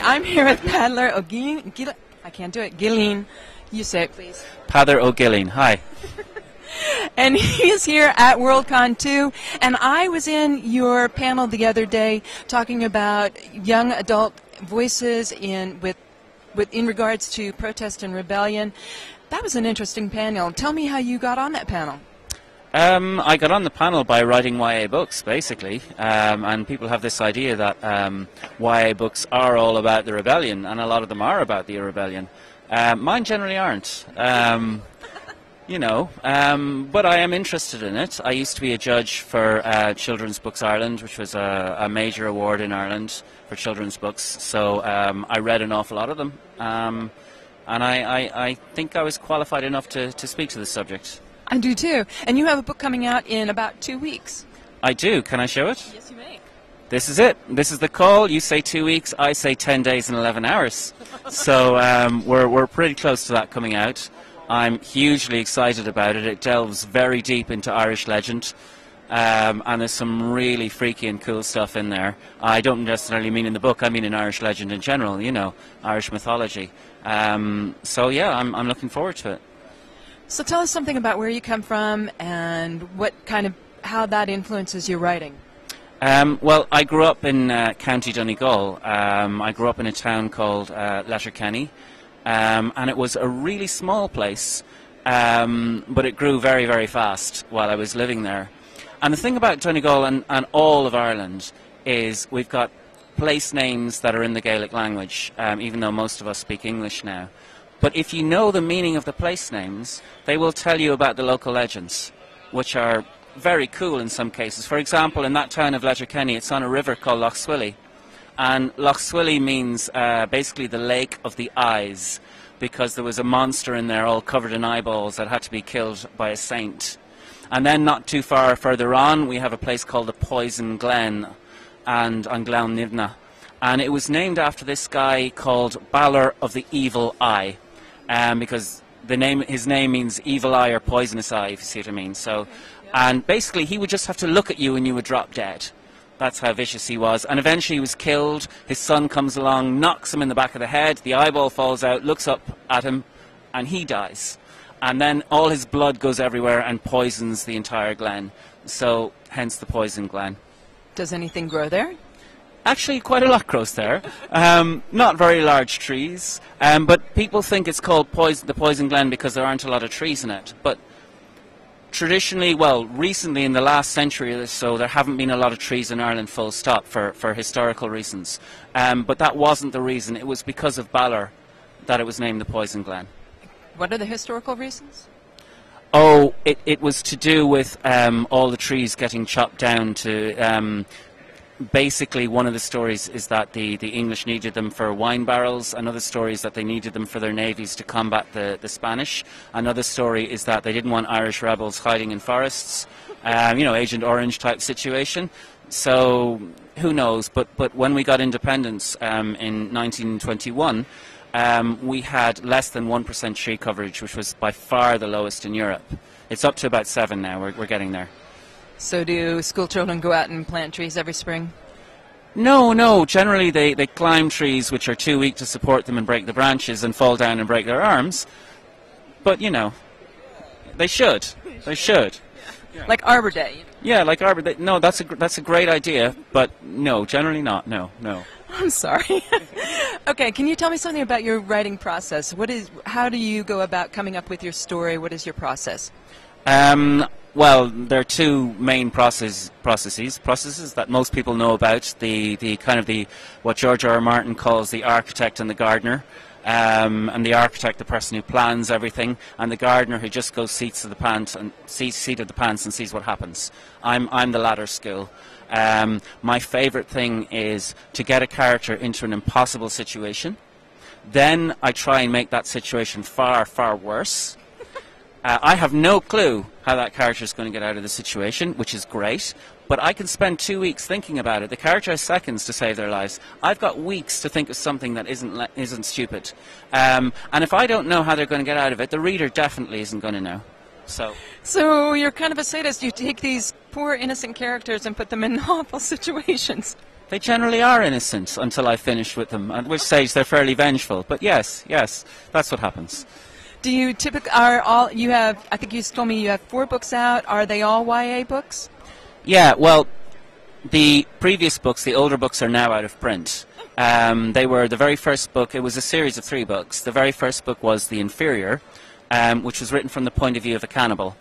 Okay, I'm here with Paddler O'Gilleen. Gil- I can't do it. Gilleen. You say it, please. Peadar O Guilin. Hi. And he's here at Worldcon 2. And I was in your panel the other day talking about young adult voices in with, with in regards to protest and rebellion. That was an interesting panel. Tell me how you got on that panel. Um, I got on the panel by writing YA books, basically, um, and people have this idea that um, YA books are all about the rebellion, and a lot of them are about the rebellion. Um, mine generally aren't. Um, you know, um, but I am interested in it. I used to be a judge for uh, Children's Books Ireland, which was a, a, major award in Ireland for children's books. So um, I read an awful lot of them, and I, I, I, think I was qualified enough to, to speak to the subject. I do too. And you have a book coming out in about two weeks. I do. Can I show it? Yes, you may. This is it. This is the call. You say two weeks. I say ten days and eleven hours. so um, we're we're pretty close to that coming out. I'm hugely excited about it. It delves very deep into Irish legend. Um, and there's some really freaky and cool stuff in there. I don't necessarily mean in the book, I mean in Irish legend in general, you know, Irish mythology. Um, so, yeah, I'm, I'm looking forward to it. So tell us something about where you come from and what kind of how that influences your writing. Um, well, I grew up in uh, County Donegal. Um, I grew up in a town called uh, Letterkenny, um, and it was a really small place, um, but it grew very, very fast while I was living there. And the thing about Donegal and, and all of Ireland is we've got place names that are in the Gaelic language, um, even though most of us speak English now. But if you know the meaning of the place names, they will tell you about the local legends, which are very cool in some cases. For example, in that town of Letterkenny, it's on a river called Lough Swilly. And Lough Swilly means uh, basically the lake of the eyes, because there was a monster in there all covered in eyeballs that had to be killed by a saint. And then not too far further on, we have a place called the Poison Glen and An Gleann Nimhe. And it was named after this guy called Balor of the Evil Eye um, because the name, his name means evil eye or poisonous eye, if you see what I mean. So, and basically, he would just have to look at you and you would drop dead. That's how vicious he was. And eventually, he was killed. His son comes along, knocks him in the back of the head. The eyeball falls out, looks up at him, and he dies. And then all his blood goes everywhere and poisons the entire glen. So, hence the poison glen. Does anything grow there? Actually, quite a lot grows there. Um, not very large trees, um, but people think it's called poison, the Poison Glen because there aren't a lot of trees in it. But traditionally, well, recently in the last century or so, there haven't been a lot of trees in Ireland full stop for, for historical reasons. Um, but that wasn't the reason. It was because of Balor that it was named the Poison Glen. What are the historical reasons? Oh, it, it was to do with um, all the trees getting chopped down to um, basically one of the stories is that the, the English needed them for wine barrels. Another story is that they needed them for their navies to combat the, the Spanish. Another story is that they didn't want Irish rebels hiding in forests. Um, you know, Agent Orange type situation. So who knows? But but when we got independence um, in 1921, um, we had less than one percent tree coverage, which was by far the lowest in Europe. It's up to about seven now. We're, we're getting there. So do school children go out and plant trees every spring? No, no. Generally, they, they climb trees which are too weak to support them and break the branches and fall down and break their arms. But, you know, they should. They should. Like Arbor Day. Yeah, like Arbor Day. No, that's a, that's a great idea, but no, generally not. No, no. I'm sorry. okay, can you tell me something about your writing process? What is, how do you go about coming up with your story? What is your process? Um, well, there are two main process, processes processes that most people know about. The the kind of the what George R. R. Martin calls the architect and the gardener. Um, and the architect, the person who plans everything, and the gardener who just goes seats of the pants and sees seat of the pants and sees what happens. I'm I'm the latter skill. Um, my favourite thing is to get a character into an impossible situation. Then I try and make that situation far far worse uh, I have no clue how that character is going to get out of the situation, which is great. But I can spend two weeks thinking about it. The character has seconds to save their lives. I've got weeks to think of something that isn't le- isn't stupid. Um, and if I don't know how they're going to get out of it, the reader definitely isn't going to know. So. So you're kind of a sadist. You take these poor innocent characters and put them in awful situations. They generally are innocent until I finish with them, at which stage they're fairly vengeful. But yes, yes, that's what happens. Do you typically are all you have? I think you told me you have four books out. Are they all YA books? Yeah, well, the previous books, the older books, are now out of print. Um, they were the very first book. It was a series of three books. The very first book was The Inferior, um, which was written from the point of view of a cannibal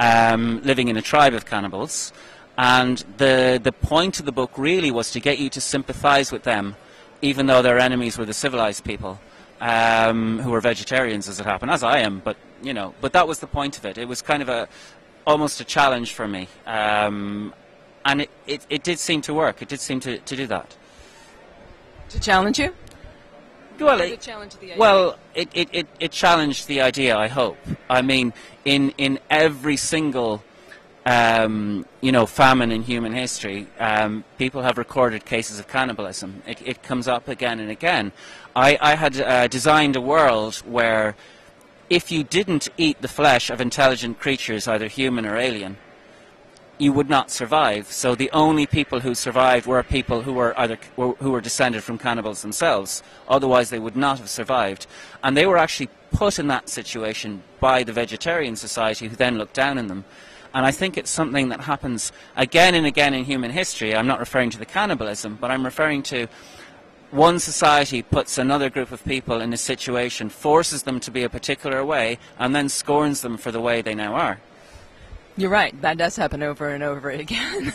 um, living in a tribe of cannibals. And the, the point of the book really was to get you to sympathize with them, even though their enemies were the civilized people, um, who were vegetarians, as it happened, as I am. But, you know, but that was the point of it. It was kind of a, almost a challenge for me. Um, and it, it, it did seem to work. It did seem to, to do that. To challenge you? Well, it, challenge the idea? well, it, it, it, it challenged the idea, I hope. I mean, in, in every single, um, you know, famine in human history, um, people have recorded cases of cannibalism. It, it comes up again and again. I, I had uh, designed a world where if you didn't eat the flesh of intelligent creatures, either human or alien, you would not survive. So the only people who survived were people who were either who were descended from cannibals themselves. Otherwise, they would not have survived. And they were actually put in that situation by the vegetarian society, who then looked down on them. And I think it's something that happens again and again in human history. I'm not referring to the cannibalism, but I'm referring to one society puts another group of people in a situation, forces them to be a particular way, and then scorns them for the way they now are. You're right. That does happen over and over again.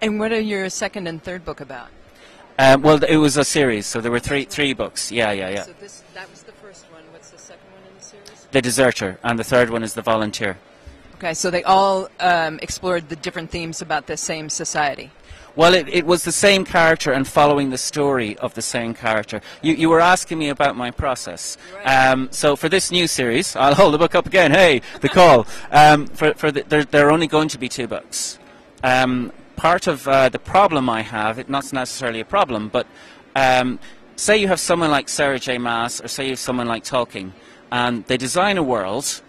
and what are your second and third book about? Um, well, it was a series, so there were three three books. Yeah, yeah, yeah. So this that was the first one. What's the second one in the series? The Deserter, and the third one is The Volunteer. Okay, so they all um, explored the different themes about the same society. Well, it, it was the same character and following the story of the same character. You, you were asking me about my process. Um, so for this new series, I'll hold the book up again. Hey, the call. Um, for for the, there, there are only going to be two books. Um, part of uh, the problem I have, it not necessarily a problem, but um, say you have someone like Sarah J. Maas, or say you have someone like Tolkien, and they design a world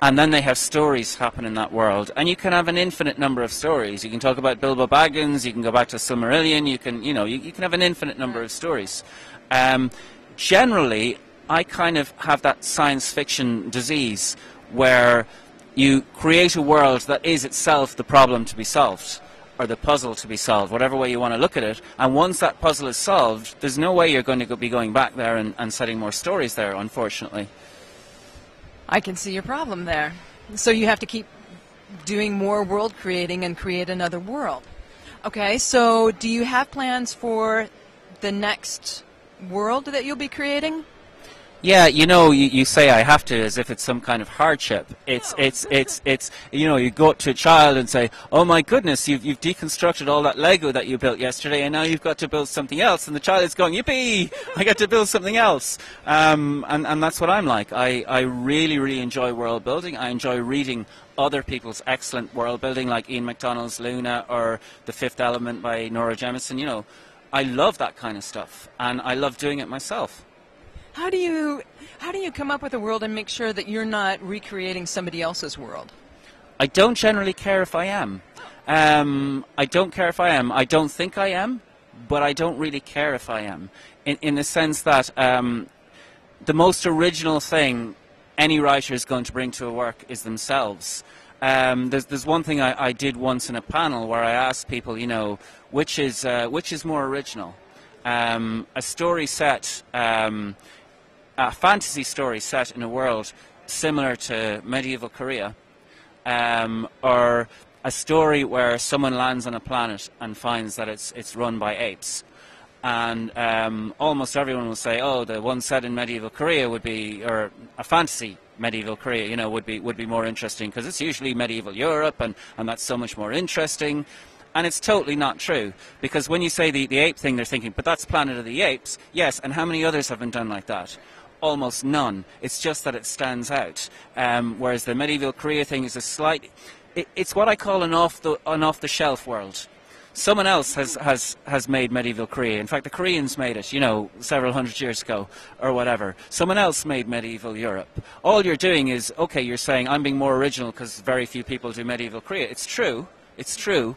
and then they have stories happen in that world. And you can have an infinite number of stories. You can talk about Bilbo Baggins, you can go back to Silmarillion, you can, you know, you, you can have an infinite number of stories. Um, generally, I kind of have that science fiction disease where you create a world that is itself the problem to be solved or the puzzle to be solved, whatever way you want to look at it. And once that puzzle is solved, there's no way you're going to be going back there and, and setting more stories there, unfortunately. I can see your problem there. So you have to keep doing more world creating and create another world. Okay, so do you have plans for the next world that you'll be creating? Yeah, you know, you, you say I have to as if it's some kind of hardship. It's, it's, it's, it's, you know, you go up to a child and say, oh my goodness, you've, you've deconstructed all that Lego that you built yesterday and now you've got to build something else. And the child is going, yippee, I got to build something else. Um, and, and that's what I'm like. I, I really, really enjoy world building. I enjoy reading other people's excellent world building like Ian McDonald's Luna or The Fifth Element by Nora Jemisin. You know, I love that kind of stuff and I love doing it myself. How do you how do you come up with a world and make sure that you're not recreating somebody else's world? I don't generally care if I am. Um, I don't care if I am. I don't think I am, but I don't really care if I am. In, in the sense that um, the most original thing any writer is going to bring to a work is themselves. Um, there's, there's one thing I, I did once in a panel where I asked people, you know, which is, uh, which is more original? Um, a story set, um, a fantasy story set in a world similar to medieval Korea, um, or a story where someone lands on a planet and finds that it's, it's run by apes. And um, almost everyone will say, oh, the one set in medieval Korea would be, or a fantasy medieval Korea, you know, would be, would be more interesting because it's usually medieval Europe and, and that's so much more interesting. And it's totally not true because when you say the, the ape thing, they're thinking, but that's Planet of the Apes. Yes, and how many others have been done like that? Almost none. It's just that it stands out. Um, whereas the medieval Korea thing is a slight. It, it's what I call an off the an off the shelf world. Someone else has, has, has made medieval Korea. In fact, the Koreans made it, you know, several hundred years ago or whatever. Someone else made medieval Europe. All you're doing is, okay, you're saying I'm being more original because very few people do medieval Korea. It's true. It's true.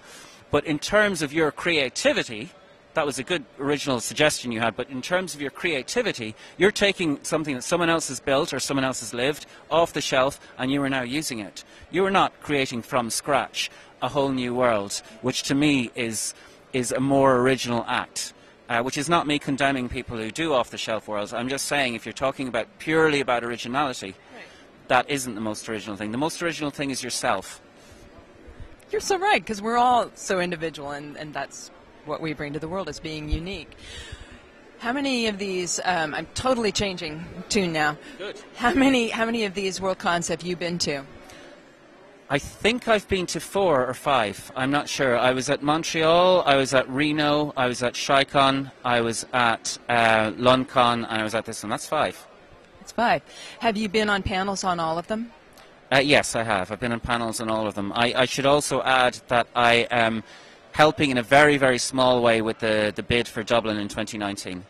But in terms of your creativity, that was a good original suggestion you had, but in terms of your creativity, you're taking something that someone else has built or someone else has lived off the shelf and you are now using it. You are not creating from scratch a whole new world, which to me is, is a more original act. Uh, which is not me condemning people who do off the shelf worlds. I'm just saying if you're talking about purely about originality, right. that isn't the most original thing. The most original thing is yourself. You're so right, because we're all so individual, and, and that's what we bring to the world as being unique. How many of these? Um, I'm totally changing tune now. Good. How many? How many of these World Cons have you been to? I think I've been to four or five. I'm not sure. I was at Montreal, I was at Reno, I was at ChiCon, I was at uh, LonCon, and I was at this one. That's five. That's five. Have you been on panels on all of them? Uh, yes, I have. I've been on panels on all of them. I, I should also add that I um, helping in a very, very small way with the, the bid for Dublin in 2019.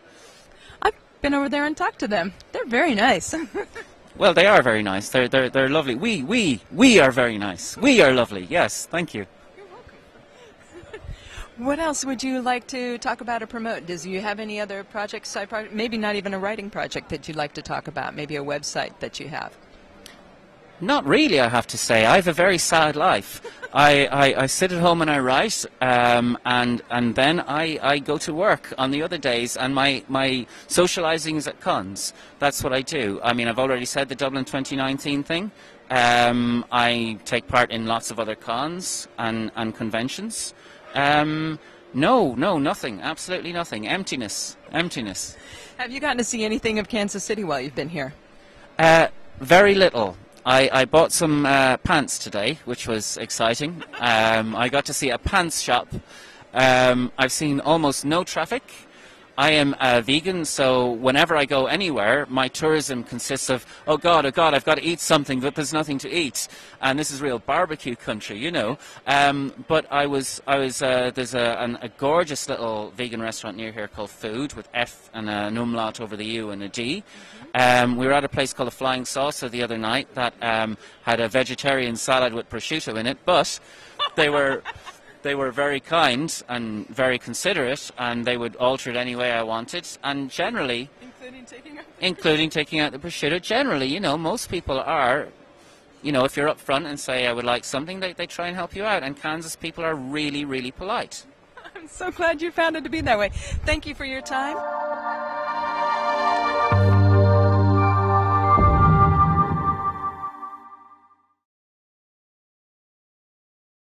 I've been over there and talked to them. They're very nice. well, they are very nice. They're, they're, they're lovely. We, we, we are very nice. We are lovely. Yes, thank you. You're welcome. what else would you like to talk about or promote? Does you have any other projects, side project, maybe not even a writing project that you'd like to talk about? Maybe a website that you have? Not really, I have to say. I have a very sad life. I, I, I, sit at home and I write, um, and and then I, I go to work on the other days, and my, my socialising is at cons. That's what I do. I mean, I've already said the Dublin 2019 thing. Um, I take part in lots of other cons and, and conventions. Um, no, no, nothing. Absolutely nothing. Emptiness. Emptiness. Have you gotten to see anything of Kansas City while you've been here? Uh, very little. I, I bought some uh, pants today, which was exciting. Um, I got to see a pants shop. Um, I've seen almost no traffic. I am a vegan, so whenever I go anywhere, my tourism consists of, oh God, oh God, I've got to eat something, but there's nothing to eat. And this is real barbecue country, you know. Um, but I was, I was, uh, there's a, an, a, gorgeous little vegan restaurant near here called Food with F and an umlaut over the U and a D. Um, we were at a place called the Flying Saucer the other night that um, had a vegetarian salad with prosciutto in it, but they were they were very kind and very considerate, and they would alter it any way I wanted. And generally, including taking out the, including taking out the prosciutto, generally, you know, most people are. You know, if you're up front and say I would like something, they, they try and help you out. And Kansas people are really, really polite. I'm so glad you found it to be that way. Thank you for your time.